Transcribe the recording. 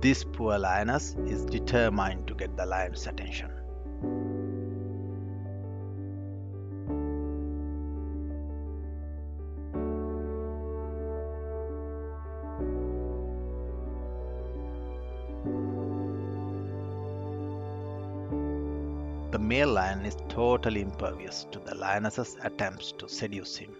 This poor lioness is determined to get the lion's attention. The male lion is totally impervious to the lioness's attempts to seduce him.